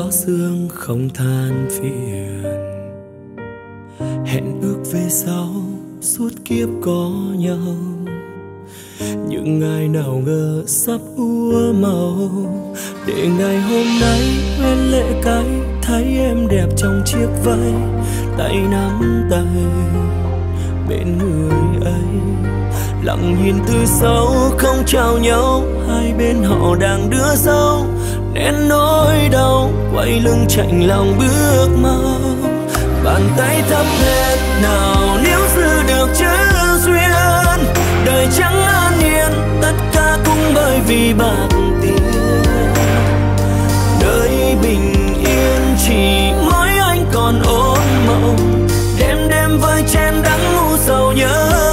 gió sương không than phiền. Hẹn ước về sau, suốt kiếp có nhau. Những ngày nào ngờ sắp úa màu. Để ngày hôm nay quên lệ cái thấy em đẹp trong chiếc váy, tay nắm tay bên người ấy. Lặng nhìn từ sâu không chào nhau, hai bên họ đang đưa dâu nên nỗi đau quay lưng chạnh lòng bước mau bàn tay thấp hết nào nếu giữ được chữ duyên. Đời chẳng an yên tất cả cũng bởi vì bạc tiền đời bình yên chỉ mỗi anh còn ôn mộng. Đêm đêm với chen đắng ngu sầu nhớ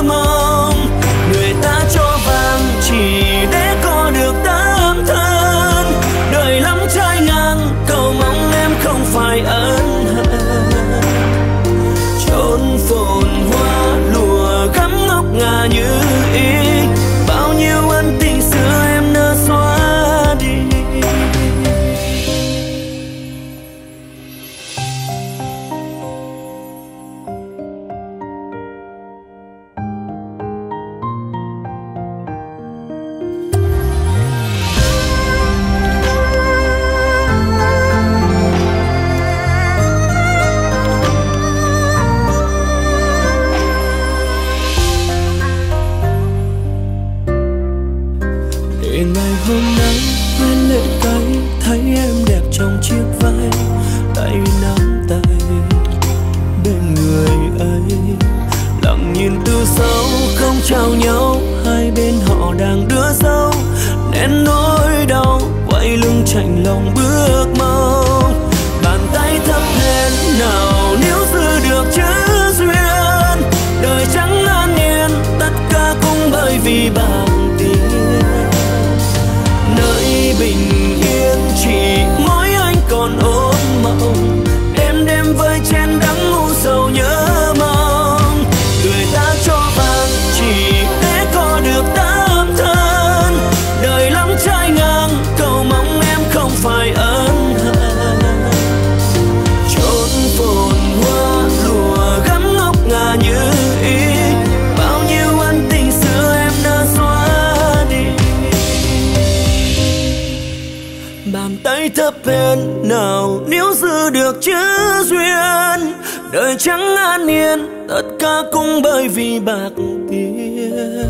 chẳng an yên, tất cả cũng bởi vì bạc tiền.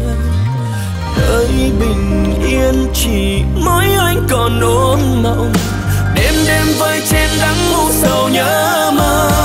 Đời bình yên chỉ mỗi anh còn ôm mộng. Đêm đêm với trên đắng u sầu nhớ mong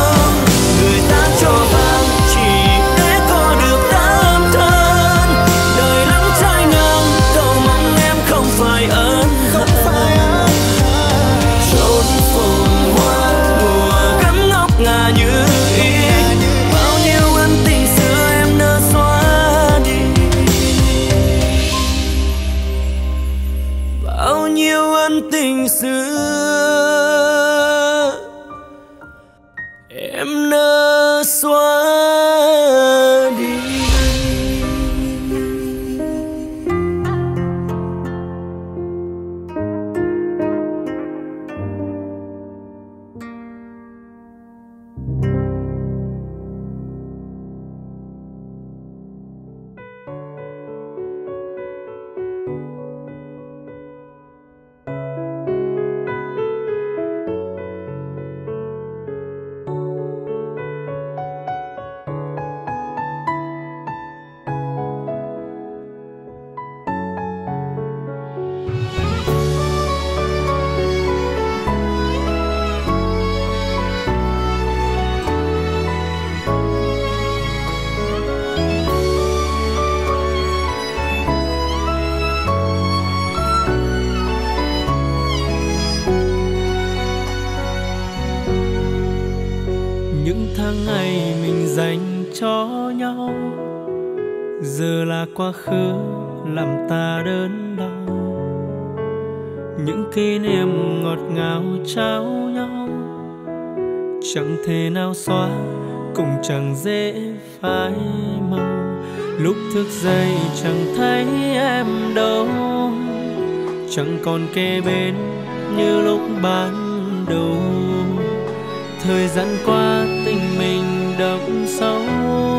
quá khứ làm ta đớn đau những kỷ niệm ngọt ngào trao nhau, chẳng thể nào xóa, cũng chẳng dễ phai màu lúc thức dậy chẳng thấy em đâu, chẳng còn kề bên như lúc ban đầu. thời gian qua tình mình đậm sâu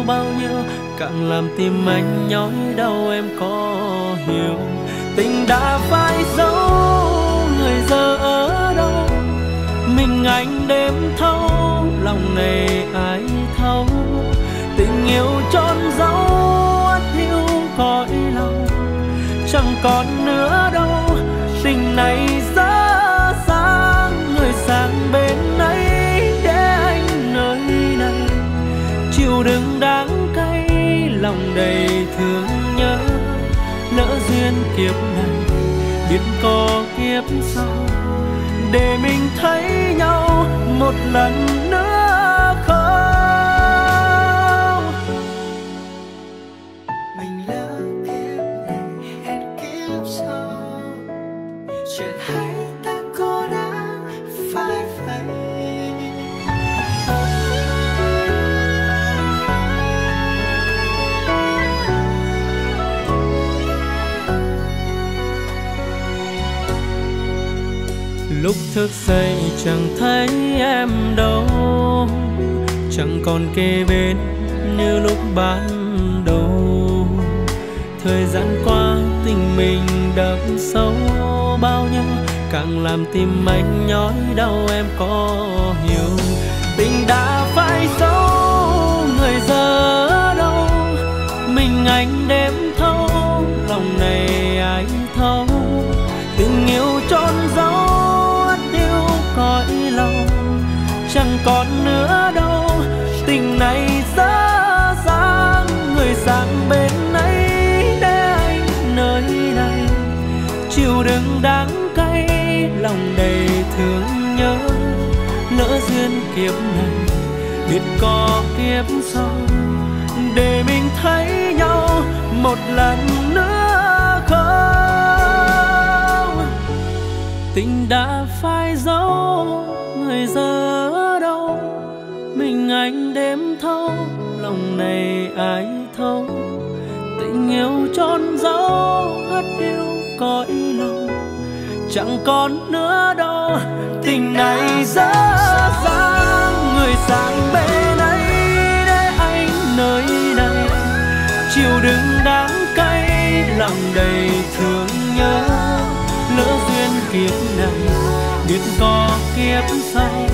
bao nhiêu càng làm tim anh nhói đau, em có hiểu. Tình đã phải dấu, người giờ ở đâu? Mình anh đêm thâu, lòng này ai thấu tình yêu trọn dấu ắt hiu cõi lòng. Chẳng còn nữa đâu, tình này ra sáng người sang bên ấy để anh nơi này. Chịu đựng đáng lòng đầy thương nhớ, lỡ duyên kiếp này, biết có kiếp sau, để mình thấy nhau một lần nữa. Lúc thức dậy chẳng thấy em đâu. Chẳng còn kề bên như lúc ban đầu. Thời gian qua tình mình đậm sâu bao nhiêu, càng làm tim anh nhói đau, em có hiểu. Tình đã phải dấu, người giờ ở đâu? Mình anh đêm còn nữa đâu. Tình này dở dang, người sang bên ấy để anh nơi này chịu đựng đắng cay, lòng đầy thương nhớ. Lỡ duyên kiếp này, biết có kiếp sau. Để mình thấy nhau một lần nữa không? Tình đã phai dấu này ai thấu. Tình yêu trọn dấu ắt yêu cõi lòng. Chẳng còn nữa đâu, tình này dở dang. Người sang bên ấy để anh nơi này. Chiều đừng đáng cay, lòng đầy thương nhớ. Lỡ duyên kiếp này, biết có kiếp sau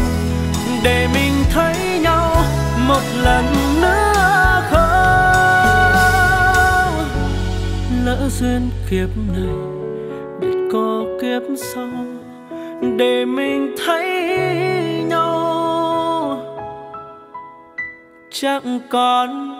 để mình thấy nhau một lần nữa. Lỡ duyên kiếp này biết có kiếp sau để mình thấy nhau. Chẳng còn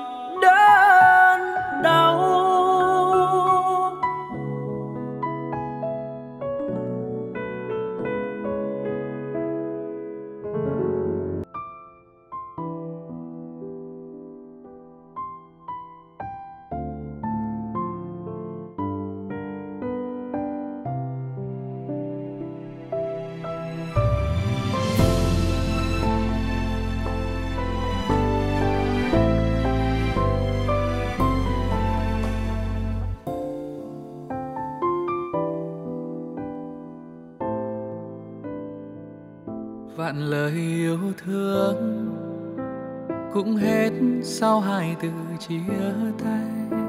sau hai từ chia tay.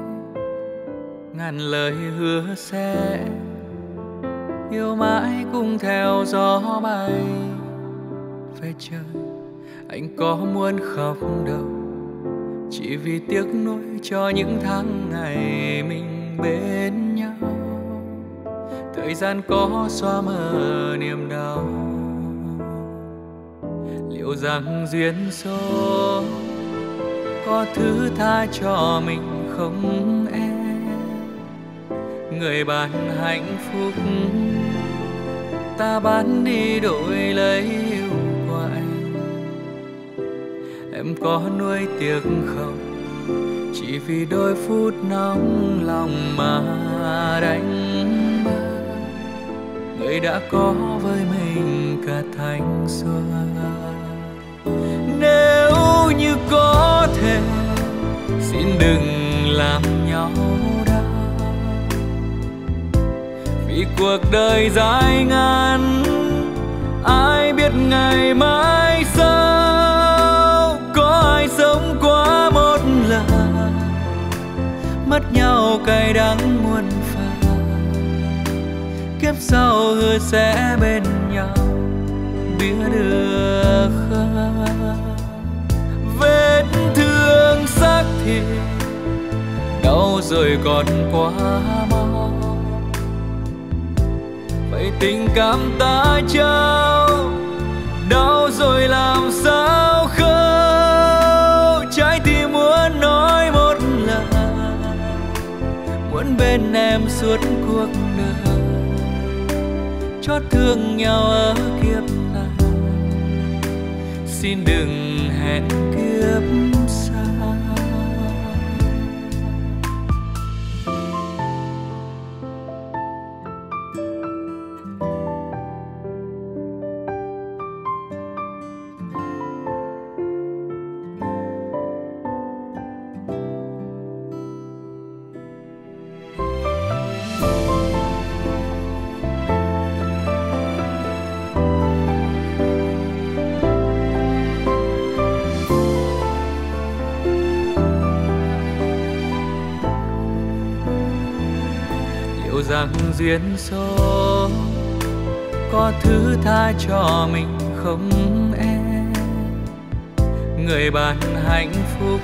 Ngàn lời hứa sẽ yêu mãi cùng theo gió bay. Về trời, anh có muốn khóc đâu. Chỉ vì tiếc nuối cho những tháng ngày mình bên nhau. Thời gian có xóa mờ niềm đau. Liệu rằng duyên số có thứ tha cho mình không em? Người bạn hạnh phúc, ta bán đi đổi lấy yêu của anh. Em có nuôi tiếc không? Chỉ vì đôi phút nóng lòng mà đánh mất người đã có với mình cả thanh xuân. Nếu như có thể, xin đừng làm nhau đau. Vì cuộc đời dài ngàn, ai biết ngày mai sau, có ai sống quá một lần. Mất nhau cay đắng muôn phần, kiếp sau hứa sẽ bên nhau, biết được không? Xác đau rồi còn quá mau. Vậy tình cảm ta trao, đau rồi làm sao khâu trái tim muốn nói một lần muốn bên em suốt cuộc đời. Chót thương nhau ở kiếp này, xin đừng hẹn kiếp rằng duyên số. Có thứ tha cho mình không em? Người bạn hạnh phúc,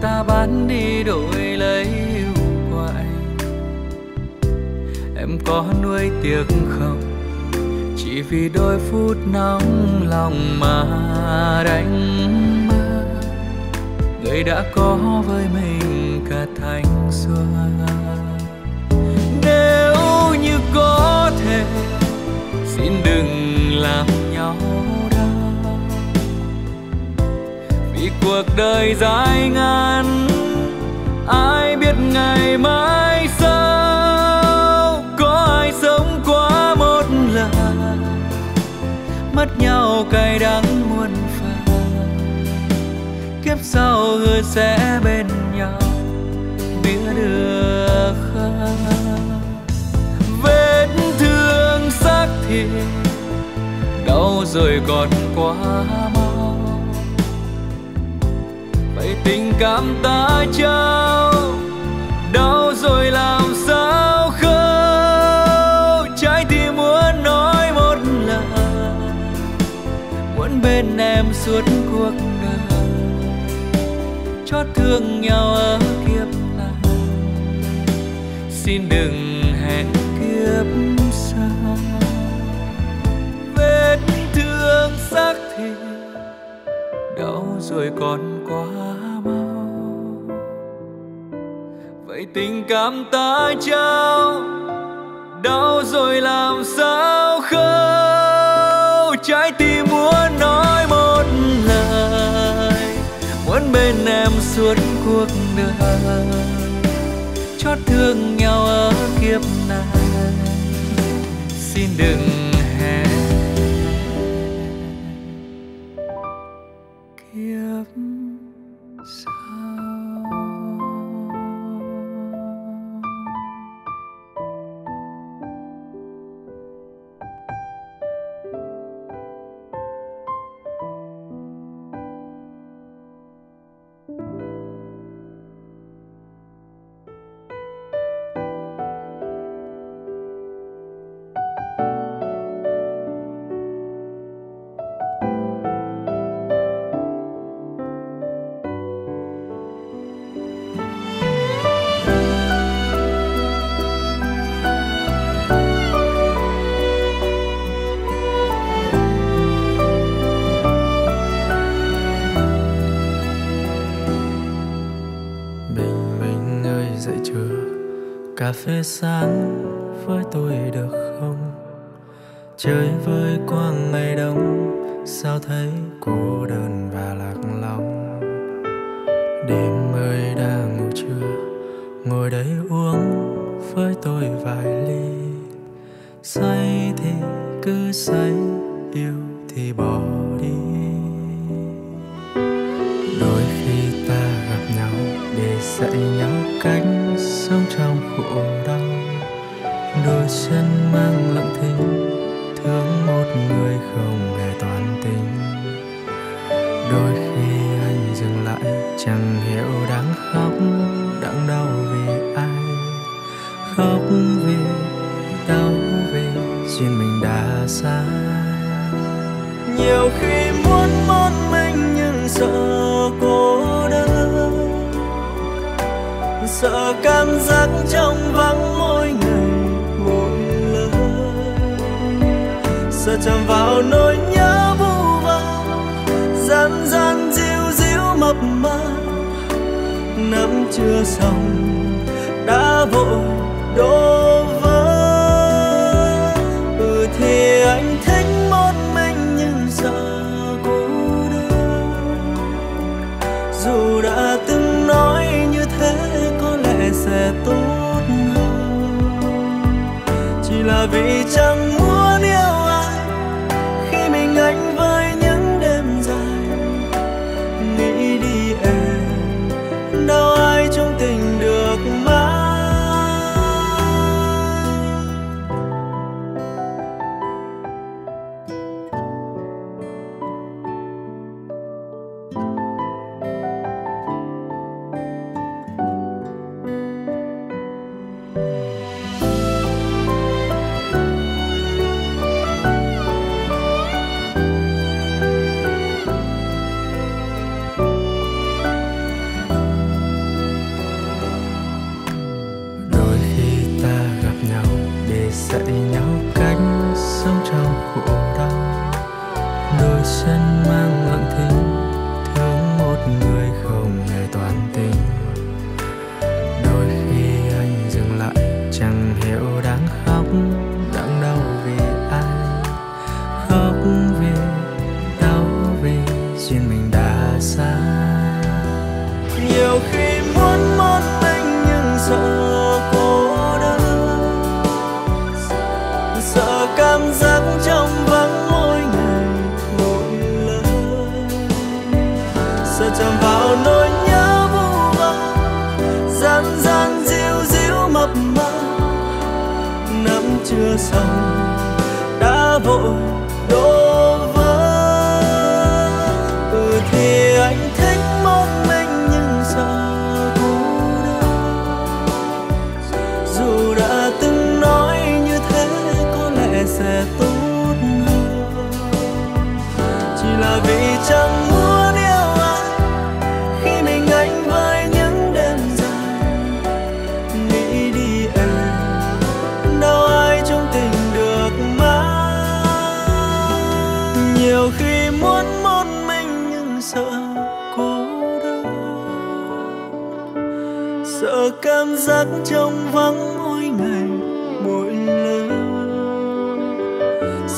ta bán đi đổi lấy yêu quậy em có nuôi tiếc không? Chỉ vì đôi phút nóng lòng mà đánh mơ. Người đã có với mình cả thanh xuân có thể xin đừng làm nhau đau. Vì cuộc đời dài ngàn, ai biết ngày mai sau có ai sống quá một lần? Mất nhau cay đắng muôn phần, kiếp sau hứa sẽ bên nhau, biết được rời còn quá mau. Vậy tình cảm ta trao, đau rồi làm sao khâu trái tim muốn nói một lần muốn bên em suốt cuộc đời. Chót thương nhau ở kiếp này. Xin đừng rồi còn quá mau. Vậy tình cảm ta trao, đau rồi làm sao khâu? Trái tim muốn nói một lời, muốn bên em suốt cuộc đời. Chót thương nhau ở kiếp này. Xin đừng So phê sáng với tôi được không? Chơi với quang ngày đông, sao thấy cô đơn? sẽ tốt hơn. Chỉ là vì chẳng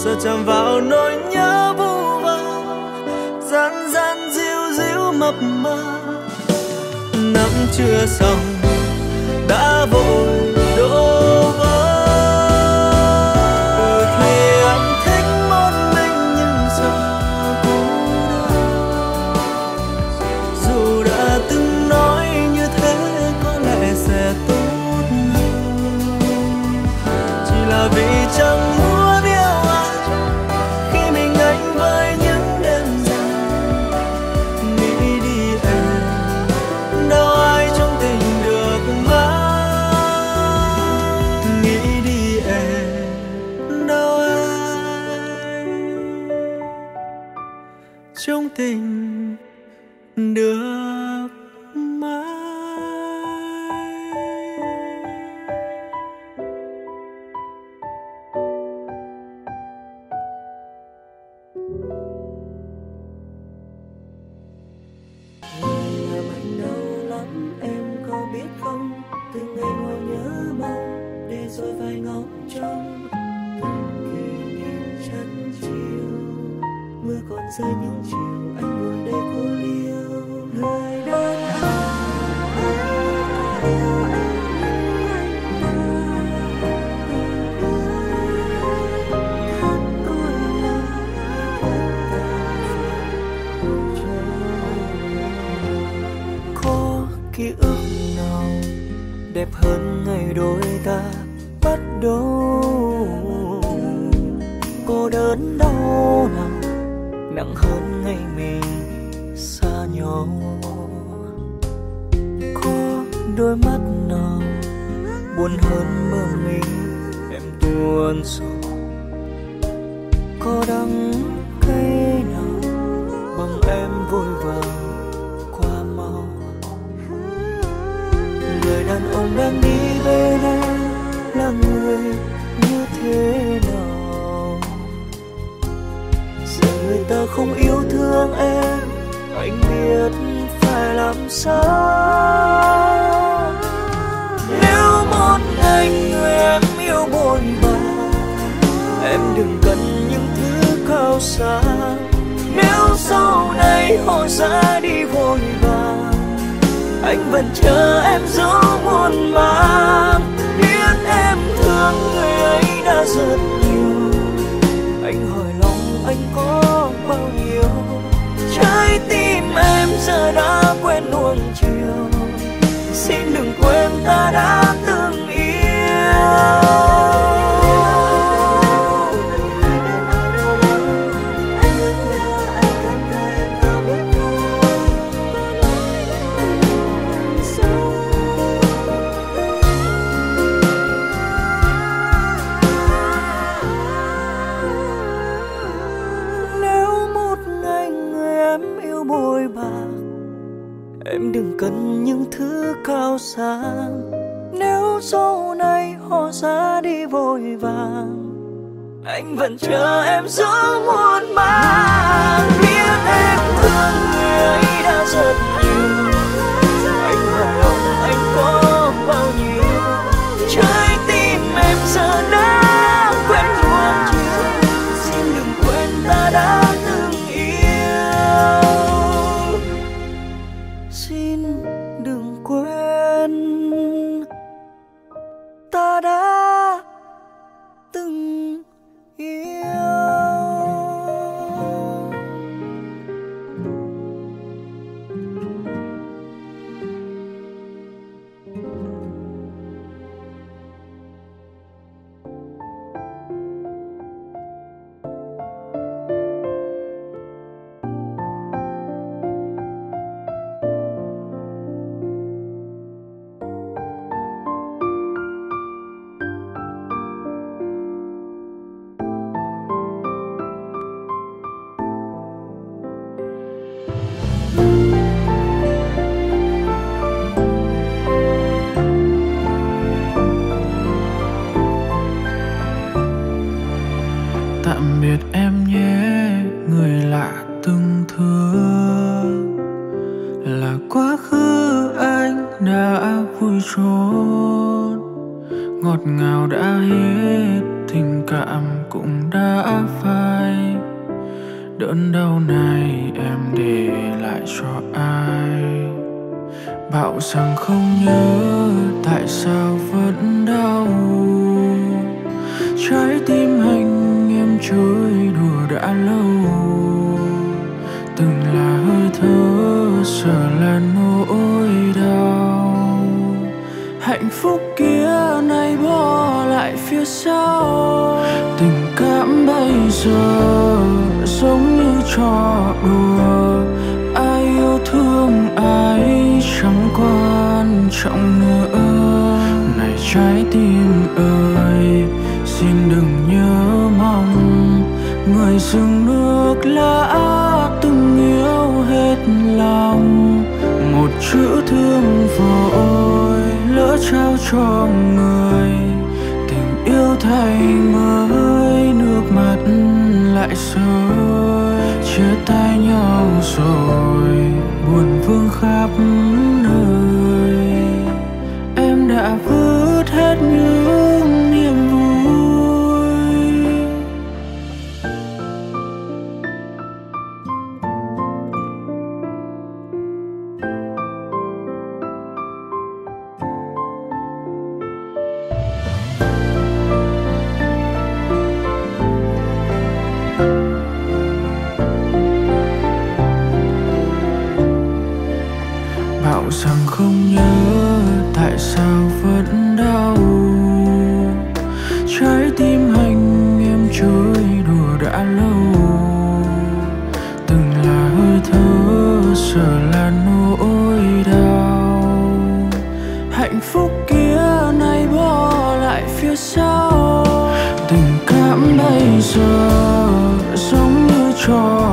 sợ chạm vào nỗi nhớ vu vơ, gian gian diu diu mập mờ. Năm chưa xong, đã vội. xa nếu một anh người em yêu buồn bã, em đừng cần những thứ cao xa nếu sau này họ ra đi vội vàng anh vẫn chờ em dấu buồn bã. biết em thương người ấy đã dần em giờ đã quên nuông chiều. Xin đừng quên ta đã từng sang nếu sau này họ ra đi vội vàng, anh vẫn chờ em giữa muôn mang biết em thương người đã giật giờ giống như trò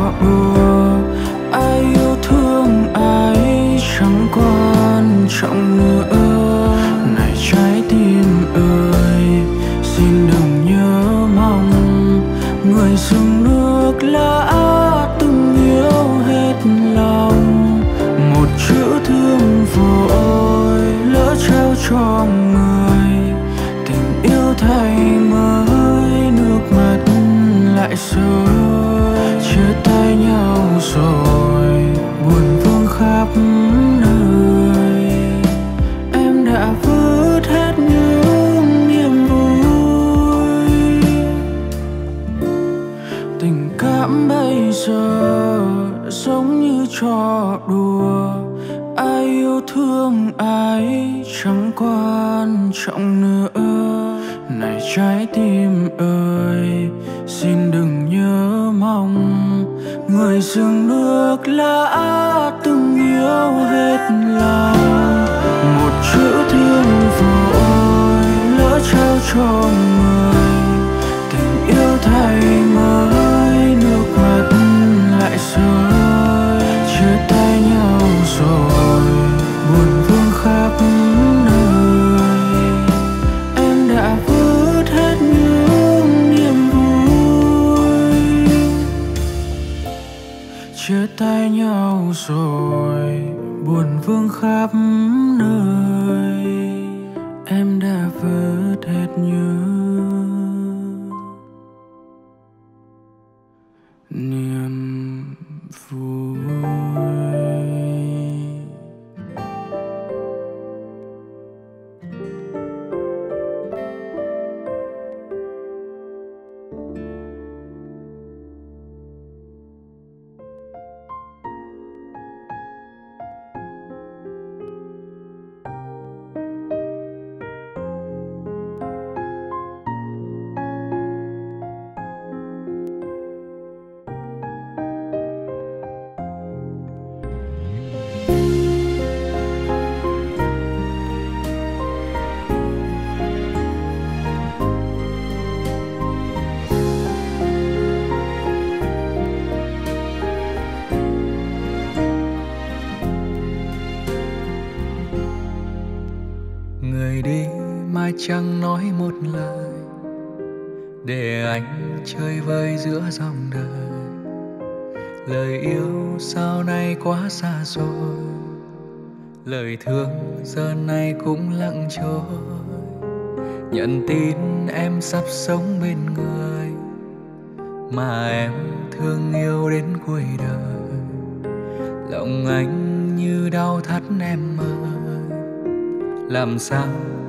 chẳng nói một lời để anh chơi vơi giữa dòng đời. Lời yêu sau này quá xa rồi, lời thương giờ này cũng lặng trôi. Nhận tin em sắp sống bên người mà em thương yêu đến cuối đời. Lòng anh như đau thắt em ơi, làm sao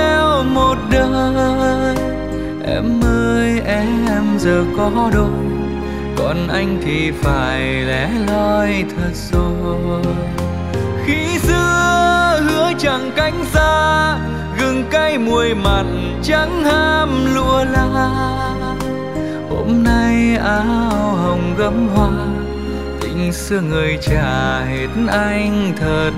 theo một đời. Em ơi, em giờ có đôi, còn anh thì phải lẻ loi thật rồi. Khi xưa hứa chẳng cánh xa, gừng cay muối mặn chẳng ham lụa la hôm nay áo hồng gấm hoa, tình xưa người trả hết anh thời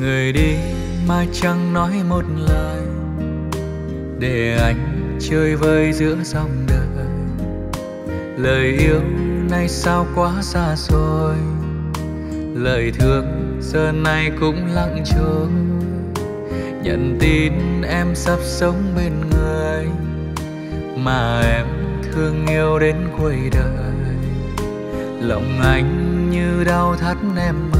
người đi mà chẳng nói một lời. Để anh chơi vơi giữa dòng đời. Lời yêu nay sao quá xa xôi. Lời thương giờ này cũng lặng trôi. Nhận tin em sắp sống bên người. Mà em thương yêu đến cuối đời. Lòng anh như đau thắt em ơi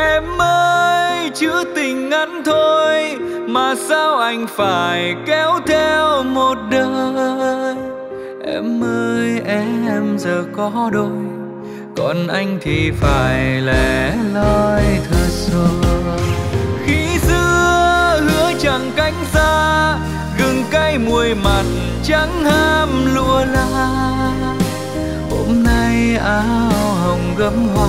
em ơi, chữ tình ngắn thôi mà sao anh phải kéo theo một đời? Em ơi, em giờ có đôi, còn anh thì phải lẻ loi thật rồi. Khi xưa hứa chẳng cánh xa, gừng cay mùi mặn chẳng ham lụa la hôm nay áo hồng gấm hoa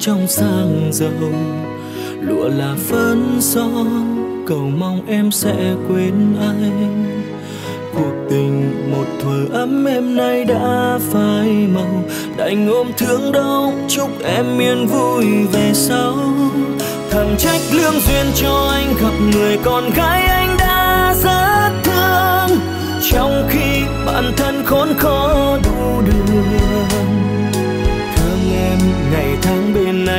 trong sang giàu. Lụa là phấn son, cầu mong em sẽ quên anh cuộc tình một thuở ấm em nay đã phai màu. Đành ôm thương đau, chúc em yên vui về sau. Thầm trách lương duyên cho anh gặp người con gái anh đã rất thương. Trong khi bản thân khốn khó đủ đường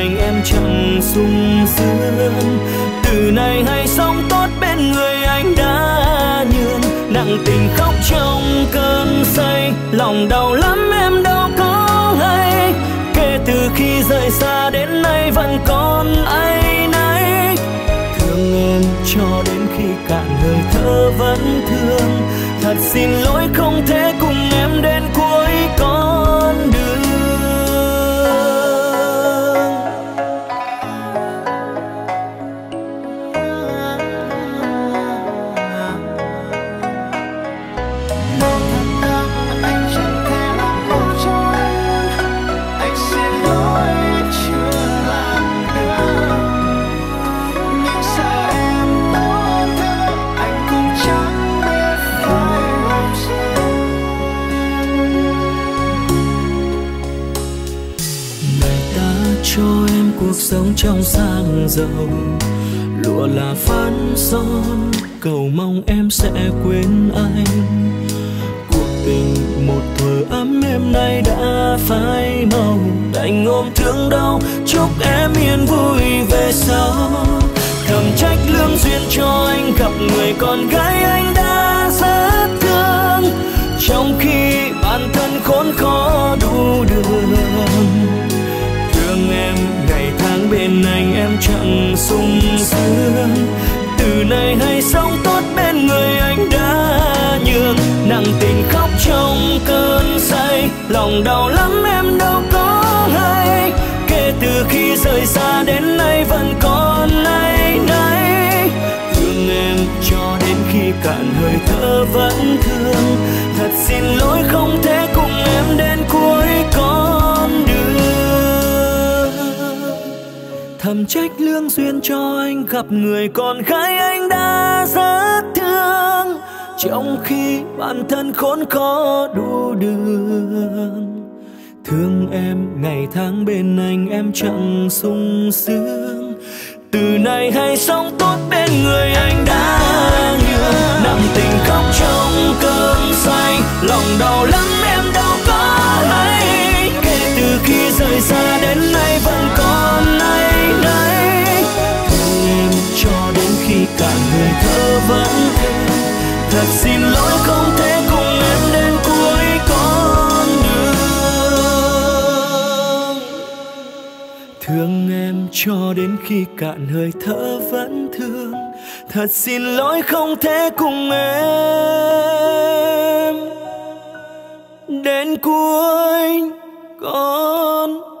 anh em chẳng sung sướng. Từ nay hãy sống tốt bên người anh đã nhường. Nặng tình khóc trong cơn say, lòng đau lắm em đâu có hay. Kể từ khi rời xa đến nay vẫn còn ai nấy. Thương em cho đến khi cạn hơi thở vẫn thương. Thật xin lỗi không thể sống trong sang giàu lụa là phấn son, cầu mong em sẽ quên anh. Cuộc tình một thời ấm em nay đã phai màu. Đành ôm thương đau, chúc em yên vui về sau. Thầm trách lương duyên cho anh gặp người con gái anh đã rất thương. Trong khi bản thân khốn khó đủ đường sung sướng. Từ nay hay sống tốt bên người anh đã nhường. Nặng tình khóc trong cơn say, lòng đau lắm em đâu có hay. Kể từ khi rời xa đến nay vẫn còn nay nay thương em cho đến khi cạn hơi thở vẫn thương. Thật xin lỗi không thể cùng em đến cuối con thầm trách lương duyên cho anh gặp người con gái anh đã rất thương. Trong khi bản thân khốn khó đủ đường. Thương em ngày tháng bên anh em chẳng sung sướng. Từ nay hay sống tốt bên người anh đã nhường. Nặng tình khóc trong cơn say, lòng đau lắm em đâu có hay. Kể từ khi rời xa đến nay thơ thở vẫn thế thật xin lỗi không thể cùng em đến cuối con đường. Thương em cho đến khi cạn hơi thở vẫn thương, thật xin lỗi không thể cùng em đến cuối con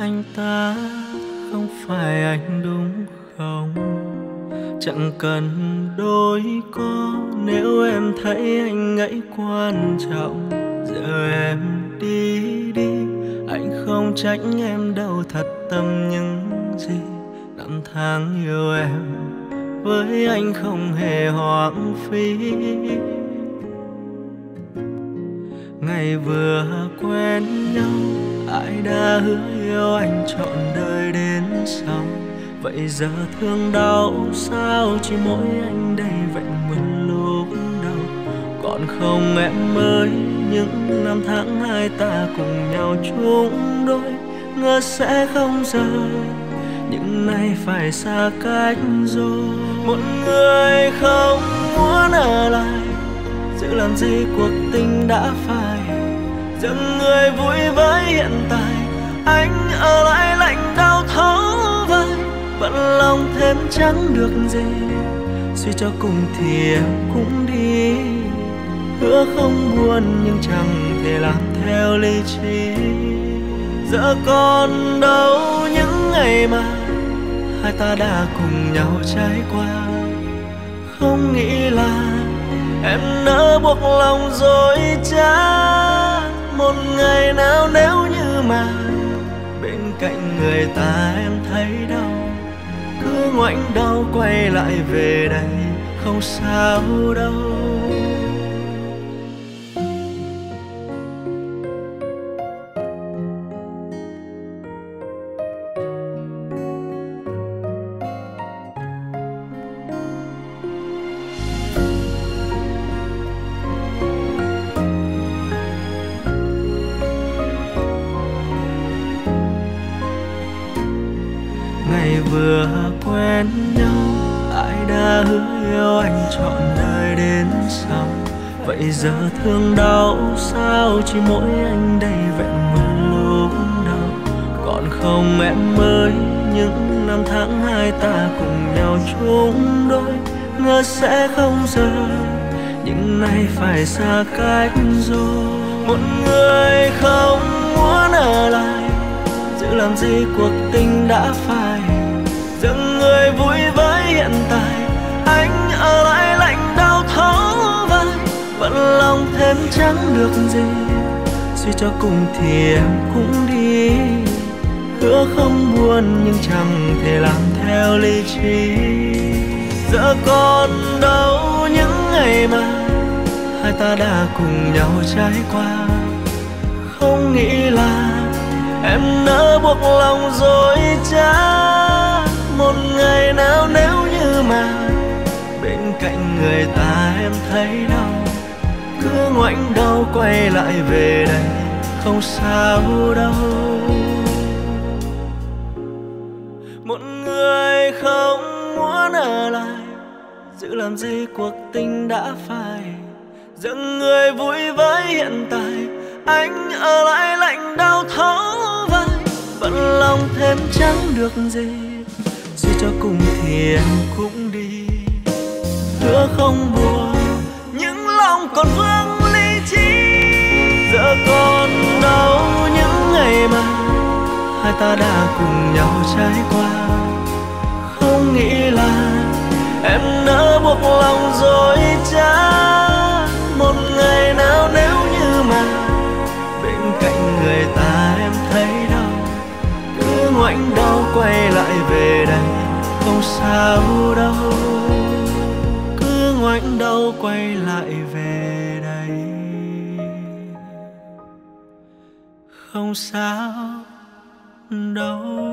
anh ta không phải anh đúng không? Chẳng cần đôi co, nếu em thấy anh ấy quan trọng, giờ em đi đi. Anh không trách em đâu thật tâm những gì năm tháng yêu em, với anh không hề hoang phí. Đã hứa yêu anh trọn đời đến sau. Vậy giờ thương đau sao chỉ mỗi anh đây vậy nguyên lúc đầu? Còn không em ơi, những năm tháng hai ta cùng nhau chung đôi, ngờ sẽ không rời. Nhưng nay phải xa cách rồi, một người không muốn ở lại. Giữ làm gì cuộc tình đã phai dần người vui với hiện tại ở lại lạnh đau thấu vai bận lòng thêm chẳng được gì. Suy cho cùng thì em cũng đi, hứa không buồn nhưng chẳng thể làm theo lý trí. Giờ còn đâu những ngày mà hai ta đã cùng nhau trải qua, không nghĩ là em nỡ buộc lòng dối trá một ngày nào nếu như mà cạnh người ta em thấy đau. Cứ ngoảnh đau quay lại về đây, không sao đâu. Giờ thương đau sao chỉ mỗi anh đây vẹn nguyên lúc đầu còn không em ơi, những năm tháng hai ta cùng nhau chung đôi ngờ sẽ không rời, nhưng nay phải xa cách rồi. Một người không muốn ở lại, giữ làm gì cuộc tình đã phai. Dừng người vui với hiện tại lòng thêm chẳng được gì, suy cho cùng thì em cũng đi. Hứa không buồn nhưng chẳng thể làm theo lý trí. Giờ còn đâu những ngày mà hai ta đã cùng nhau trải qua. Không nghĩ là em nỡ buộc lòng dối trá. Một ngày nào nếu như mà bên cạnh người ta em thấy đau cứ ngoảnh đầu quay lại về đây. Không sao đâu. Một người không muốn ở lại, giữ làm gì cuộc tình đã phai. Dừng người vui với hiện tại, anh ở lại lạnh đau thấu vai. Vẫn lòng thêm chẳng được gì, dù cho cùng thì em cũng đi. Hứa không buồn, những lòng còn vương còn đâu những ngày mà hai ta đã cùng nhau trải qua. Không nghĩ là em nỡ buộc lòng dối trá một ngày nào nếu như mà bên cạnh người ta em thấy đau cứ ngoảnh đầu quay lại về đây, không sao đâu. Cứ ngoảnh đầu quay lại không sao đâu.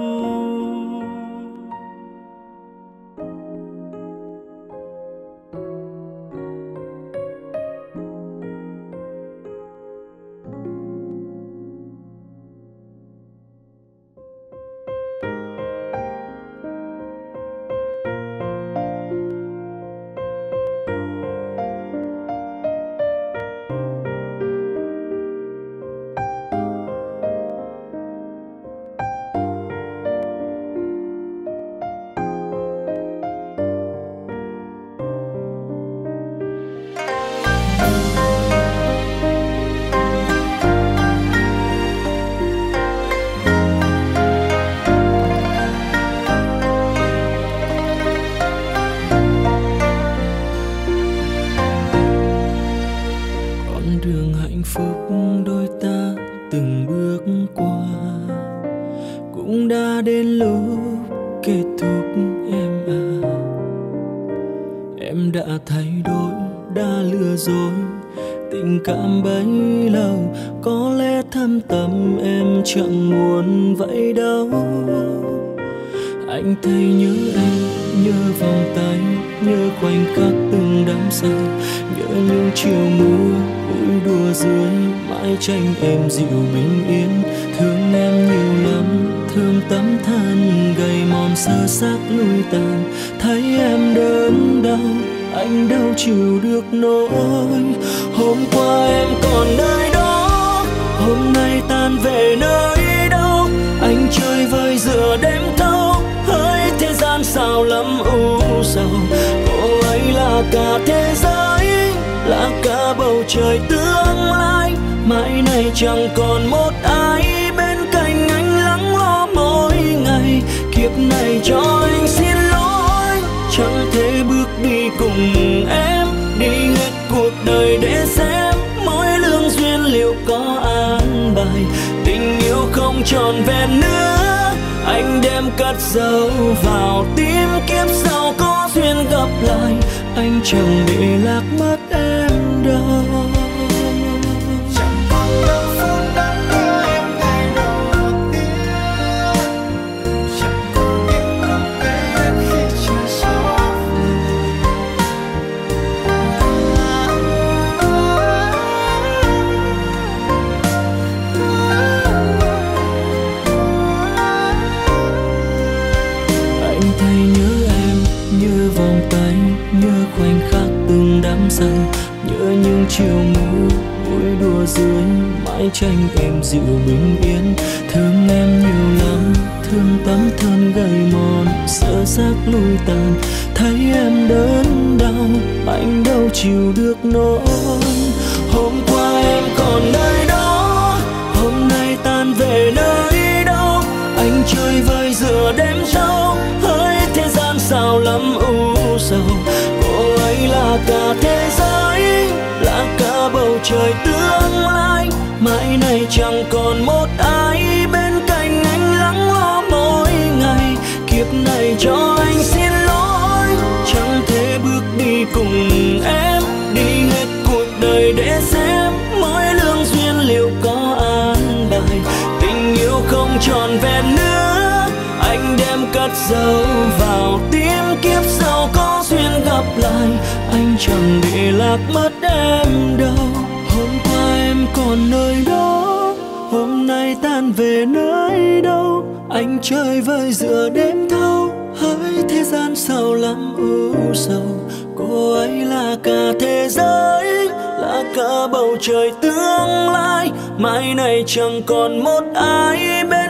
Không tròn vẹn nữa. Anh đem cất dấu vào tim kiếp sau có duyên gặp lại. Anh chẳng để lạc dưới, mãi tranh em dịu bình yên. Thương em nhiều lắm, thương tấm thân gầy mòn, sợ xác lui tàn. Thấy em đớn đau, anh đâu chịu được nỗi. Hôm qua em còn nơi đó, hôm nay tan về nơi đâu anh chơi vơi giữa đêm sâu hỡi thế gian sao lắm u sầu. Cô ấy là cả thế chẳng còn một ai bên cạnh anh lắng lo mỗi ngày. Kiếp này cho anh xin lỗi, chẳng thể bước đi cùng em. Đi hết cuộc đời để xem mỗi lương duyên liệu có an bài. Tình yêu không tròn vẹn nữa, anh đem cất dấu vào tim. Kiếp sau có duyên gặp lại, anh chẳng bị lạc mất em đâu. Hôm qua em còn nơi đó chơi vơi giữa đêm thâu hỡi thế gian sao lắm ưu sầu. Cô ấy là cả thế giới, là cả bầu trời tương lai. Mai này chẳng còn một ai bên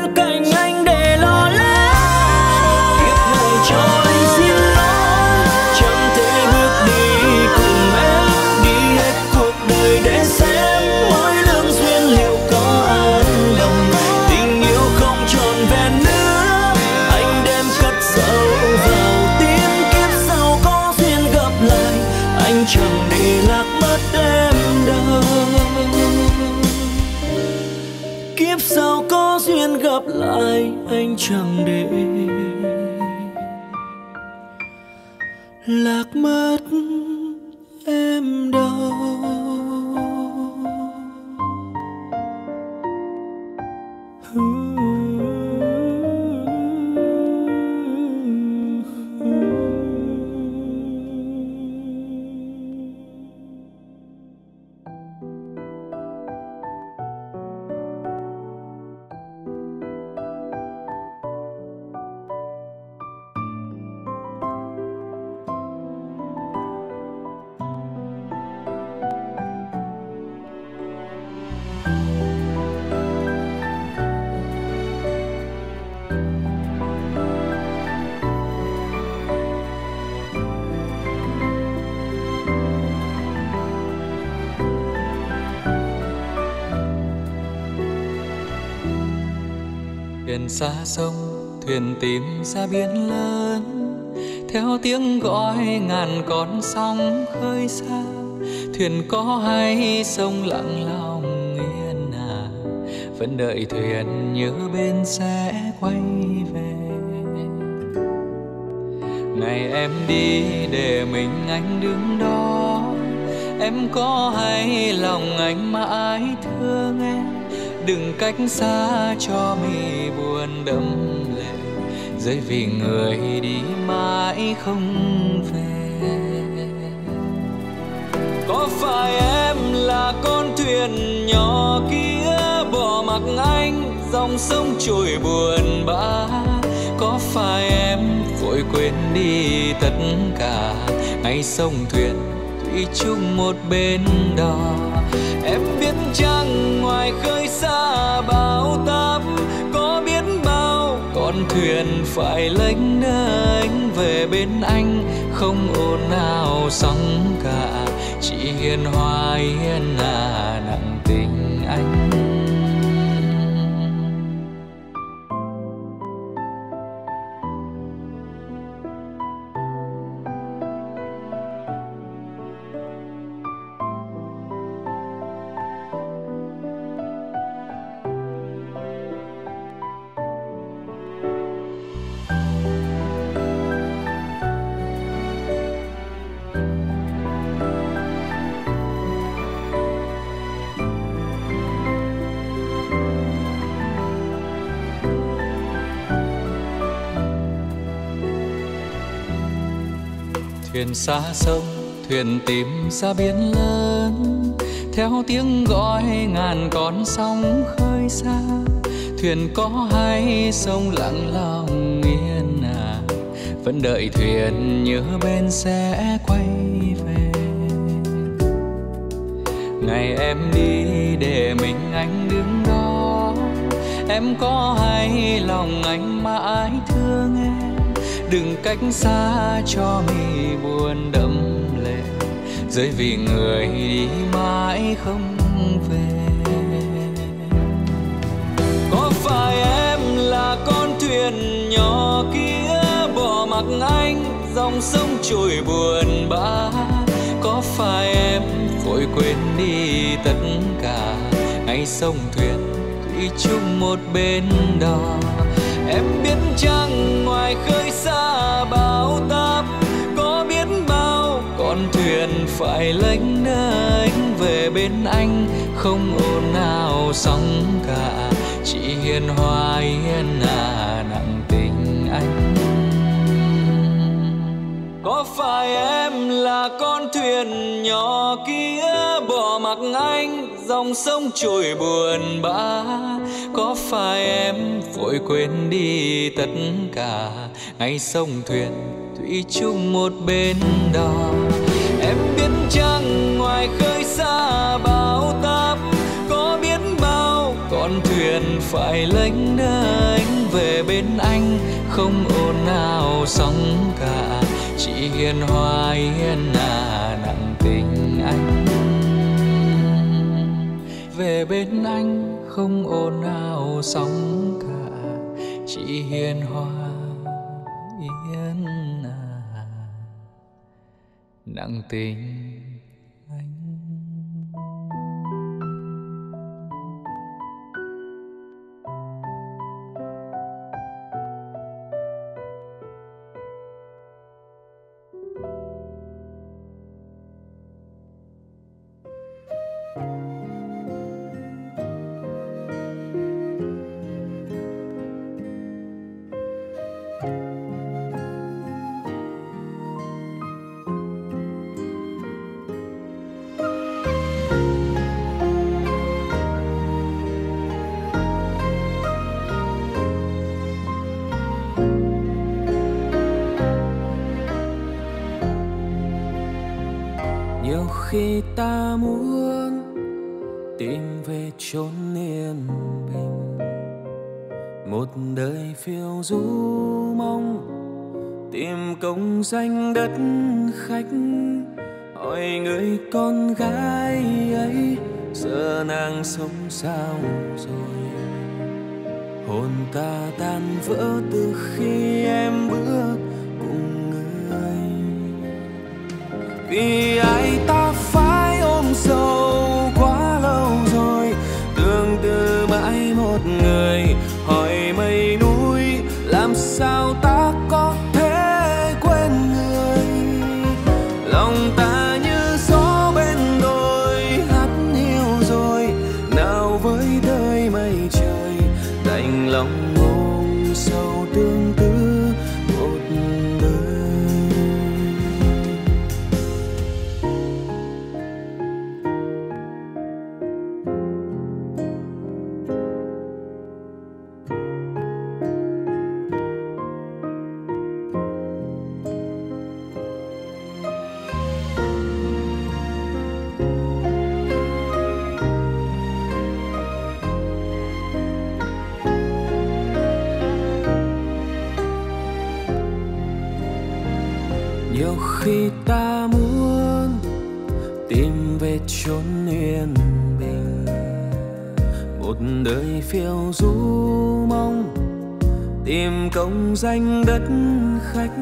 xa sông, thuyền tìm ra biển lớn. Theo tiếng gọi ngàn con sóng khơi xa, thuyền có hay sông lặng lòng yên à vẫn đợi thuyền nhớ bên sẽ quay về. Ngày em đi để mình anh đứng đó. Em có hay lòng anh mãi thương em? Đừng cách xa cho mi buồn đẫm lệ rơi vì người đi mãi không về. Có phải em là con thuyền nhỏ kia bỏ mặc anh, dòng sông trôi buồn bã? Có phải em vội quên đi tất cả, ngày sông thuyền thủy chung một bên đò? Thuyền phải lênh đênh về bên anh, không ồn nào sóng cả, chỉ hiền hòa hiền à nặng. Thuyền xa sông, thuyền tìm ra biển lớn. Theo tiếng gọi, ngàn con sóng khơi xa. Thuyền có hay sông lặng lòng yên à vẫn đợi thuyền nhớ bên sẽ quay về. Ngày em đi để mình anh đứng đó. Em có hay lòng anh mãi đừng cách xa cho mi buồn đẫm lệ. Rơi vì người đi mãi không về. Có phải em là con thuyền nhỏ kia bỏ mặc anh, dòng sông trôi buồn bã? Có phải em vội quên đi tất cả, ngày sông thuyền thủy chung một bên đò? em biết chăng ngoài khơi xa bao táp, có biết bao con thuyền phải lênh anh về bên anh, không ồn nào sóng cả. Chỉ hiền hòa hiền à nặng tình anh. Có phải em là con thuyền nhỏ kia bỏ mặc anh, dòng sông trôi buồn bã? Có phải em, vội quên đi tất cả. Ngày sông thuyền, thủy chung một bên đò. Em biết chăng ngoài khơi xa bao táp, có biết bao con thuyền phải lênh đênh về bên anh. Không ồn nào sóng cả, chỉ hiền hòa hiền à nặng tình anh. Về bên anh không ồn ào sóng cả chỉ hiền hòa yên à. Nặng tình rồi. Hồn ta tan vỡ từ khi danh đất khách,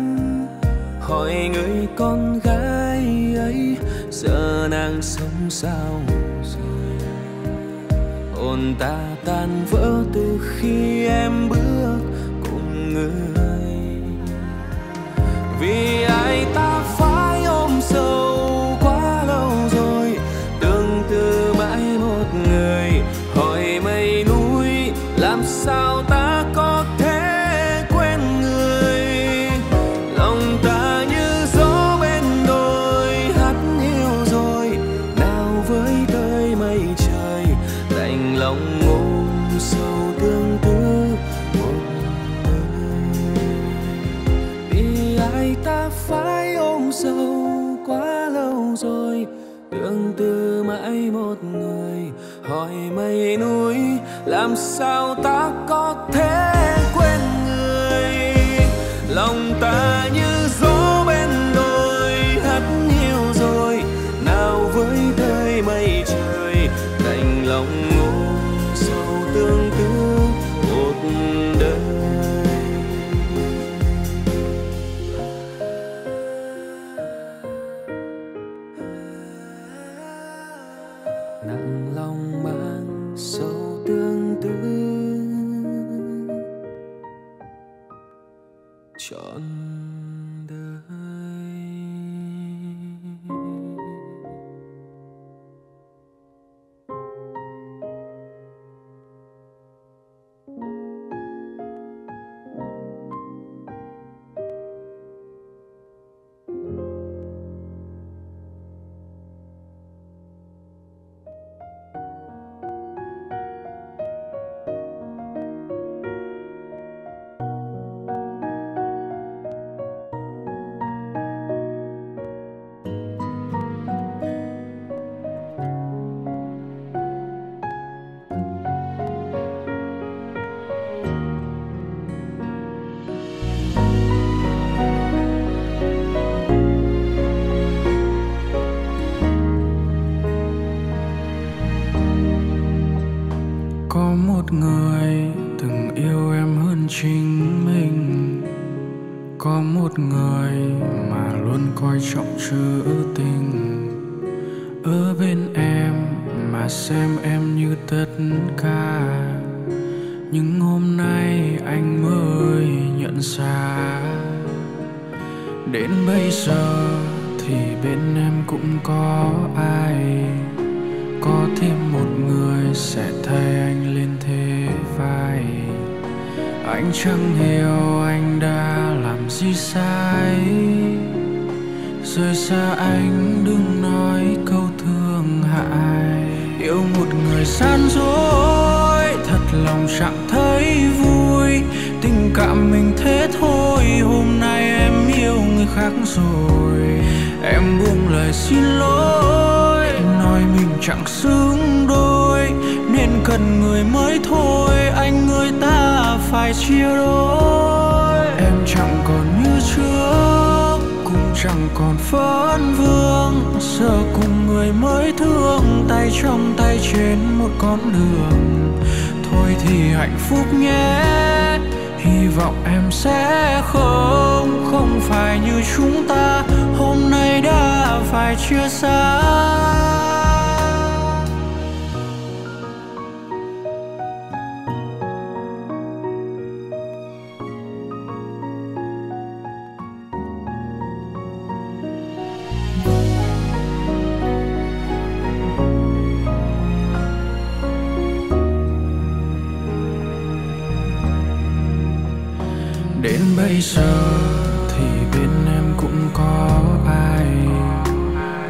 hỏi người con gái ấy, giờ nàng sống sao rồi? Hồn ta tan vỡ từ khi em bước làm một người từng yêu em hơn chính mình. Có một người mà luôn coi trọng chữ tình. Ở bên em mà xem em như tất cả. Nhưng hôm nay anh mới nhận ra. Đến bây giờ thì bên em cũng có ai. Có thêm một người sẽ thay anh chẳng hiểu anh đã làm gì sai. Rời xa anh, đừng nói câu thương hại. Yêu một người gian dối, thật lòng chẳng thấy vui. Tình cảm mình thế thôi, hôm nay em yêu người khác rồi. Em buông lời xin lỗi, nói mình chẳng xứng đôi. Nên cần người mới thôi, anh người ta phải chia đôi. Em chẳng còn như trước, cũng chẳng còn phấn vương. Giờ cùng người mới thương, tay trong tay trên một con đường. Thôi thì hạnh phúc nhé, hy vọng em sẽ không không phải như chúng ta. Hôm nay đã phải chia xa. Đến bây giờ thì bên em cũng có ai.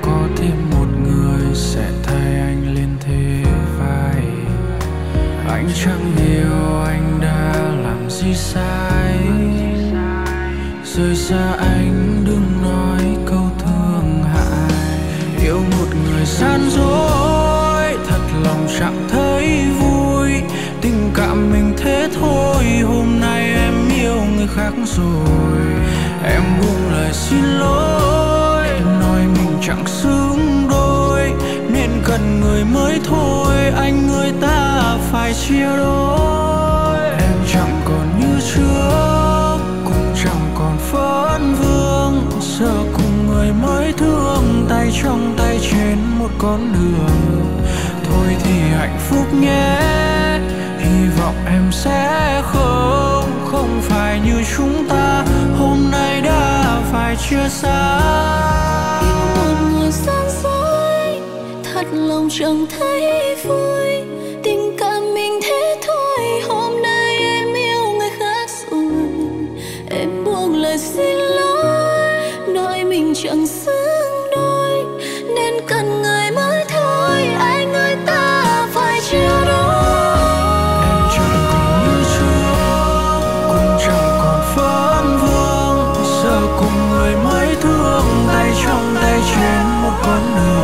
Có thêm một người sẽ thay anh lên thế vai. Anh chẳng hiểu anh đã làm gì sai. Rời xa anh rồi. Em buông lời xin lỗi, nói mình chẳng xứng đôi. Nên cần người mới thôi, anh người ta phải chia đôi. Em chẳng còn như trước, cũng chẳng còn phấn vương. Giờ cùng người mới thương, tay trong tay trên một con đường. Thôi thì hạnh phúc nhé, hy vọng em sẽ không không phải như chúng ta, hôm nay đã phải chia xa. Yêu một người gian dối thật lòng chẳng thấy vui. Trên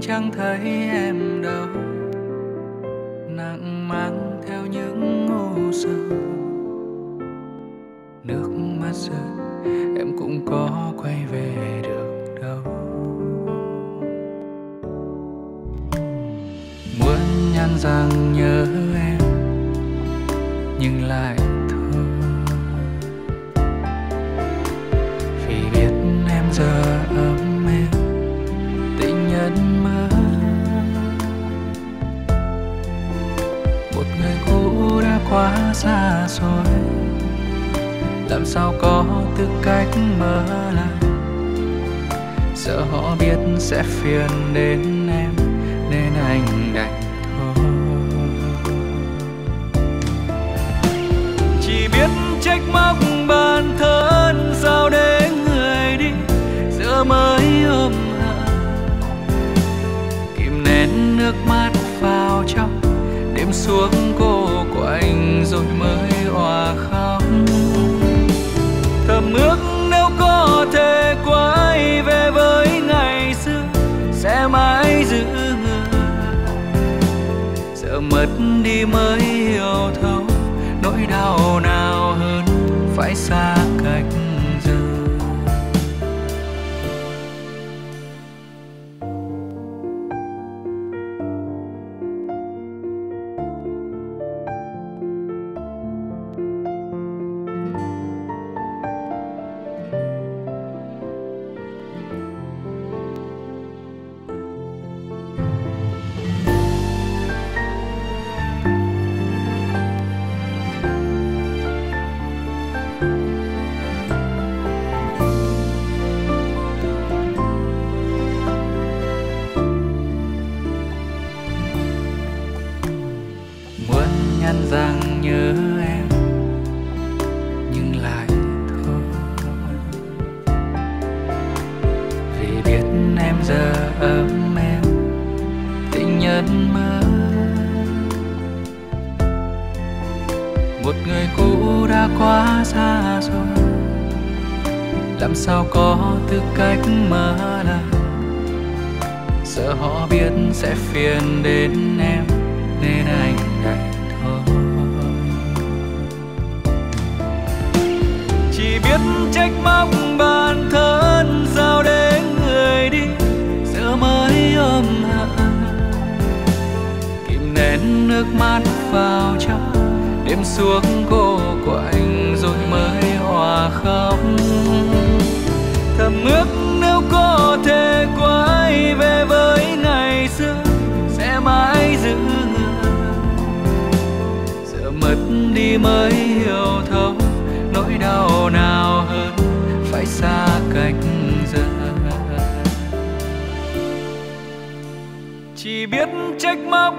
chẳng thấy em đâu. Nặng mang theo những u sầu nước mắt rơi, em cũng có quay về được đâu. Muốn nhăn rằng sao có tư cách mà làm? Sợ họ biết sẽ phiền đến em, nên anh đành thôi. Chỉ biết trách móc bản thân sao để người đi giờ mới ôm hận kìm nén nước mắt vào trong, đêm xuống chiếc móc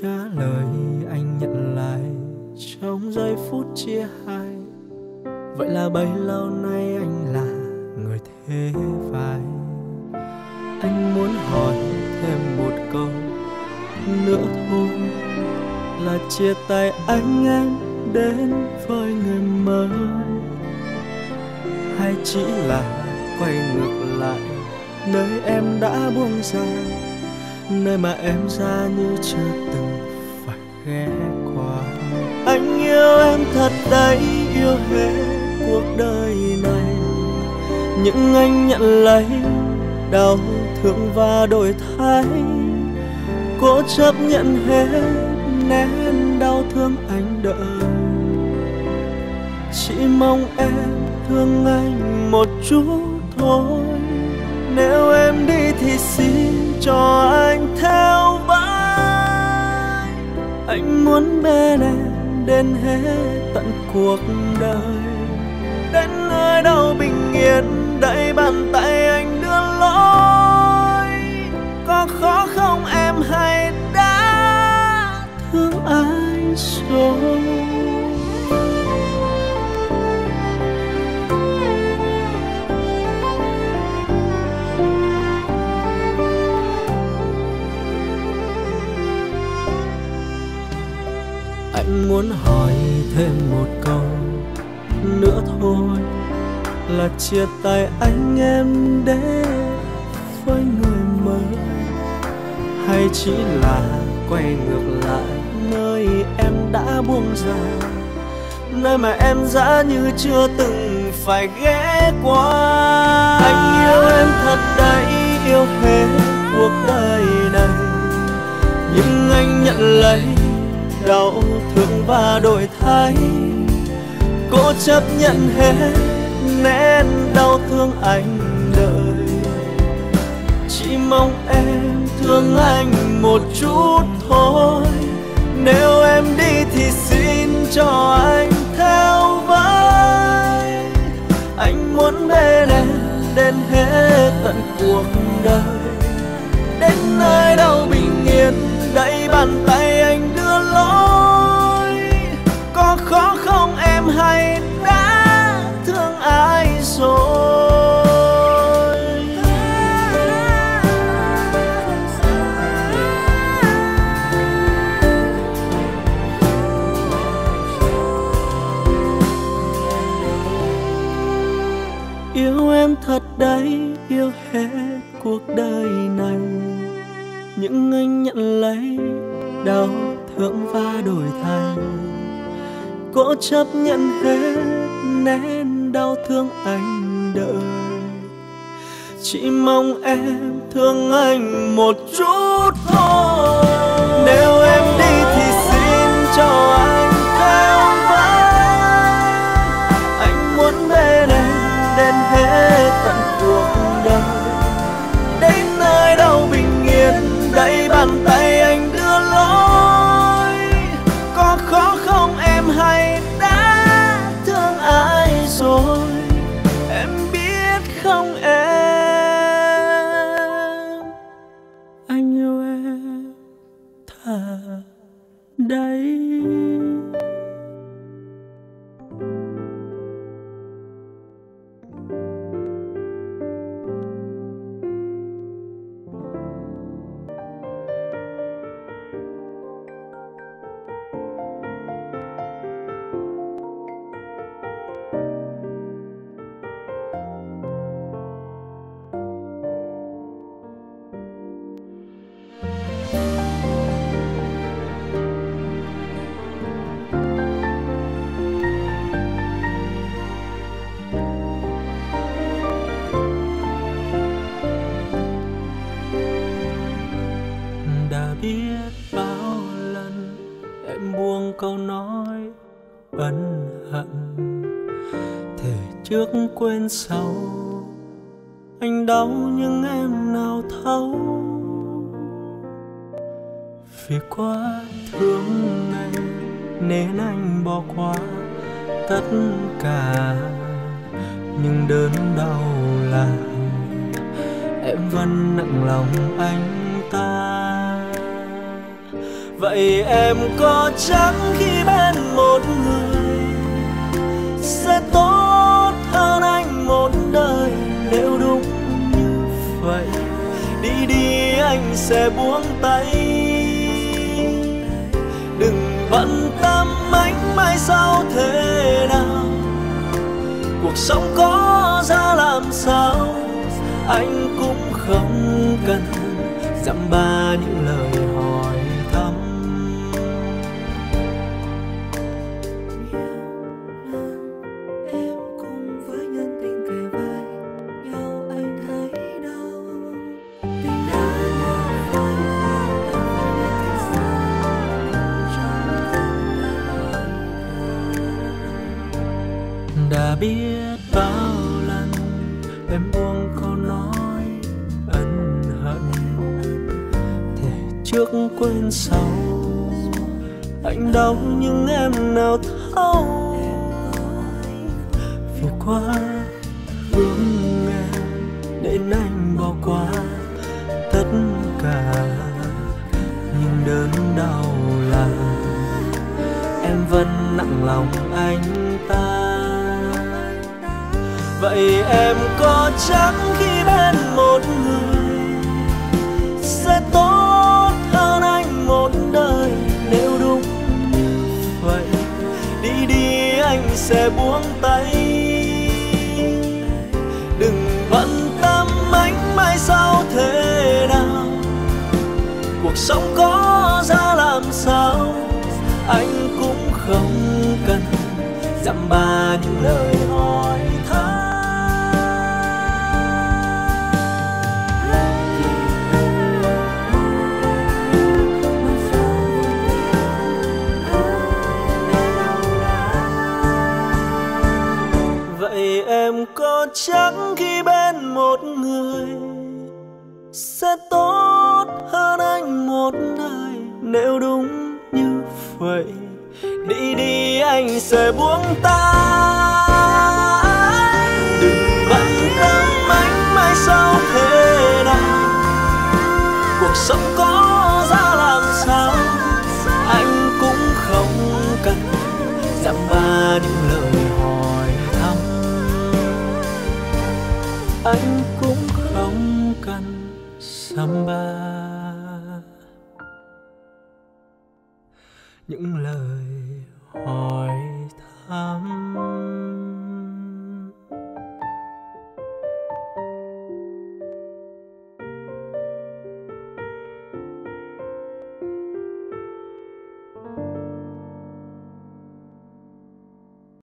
trả lời, anh nhận lại. Trong giây phút chia hai, vậy là bấy lâu nay anh là người thế vai anh muốn hỏi thêm một câu nữa thôi là chia tay anh em đến với người mới. Hay chỉ là quay ngược lại, nơi em đã buông ra? Nơi mà em ra như chưa từng phải ghé qua. Anh yêu em thật đấy, yêu hết cuộc đời này. Những anh nhận lấy đau thương và đổi thay. Cố chấp nhận hết nén đau thương anh đợi. Chỉ mong em thương anh một chút thôi. Nếu em đi thì xin cho anh theo vai. Anh muốn bên em đến hết tận cuộc đời. Đến nơi đâu bình yên, đẩy bàn tay anh đưa lối. Có khó không em hay đã thương ai rồi? Muốn hỏi thêm một câu nữa thôi là chia tay anh em để với người mới. Hay chỉ là quay ngược lại, nơi em đã buông ra nơi mà em dã như chưa từng phải ghé qua. Anh yêu em thật đấy, yêu hết cuộc đời này, nhưng anh nhận lấy đau thương và đổi thay. Cô chấp nhận hết nén đau thương anh đợi chỉ mong em thương anh một chút thôi. Nếu em đi thì xin cho anh theo vai. Anh muốn bên em đến hết tận cuộc đời. Đến nơi đâu bình yên đẩy bàn tay lối có khó không em hay đã thương ai rồi? Yêu em thật đấy, yêu hết cuộc đời này. Những anh nhận lấy đau thượng và đổi thay cố chấp nhận hết nén đau thương anh đợi. Chỉ mong em thương anh một chút thôi. Nếu em đi thì xin cho anh. Quên đã biết bao lần em buông câu nói ân hận. Thể trước quên sau, anh đau nhưng em nào thấu. Vì quá hướng em nên anh bỏ qua tất cả nhưng đớn đau là em vẫn nặng lòng vậy em có chắc khi bên một người? Sẽ tốt hơn anh một đời nếu đúng. Như vậy đi đi, anh sẽ buông tay. Đừng bận tâm anh mai sau thế nào. Cuộc sống có ra làm sao? Sẽ buông tay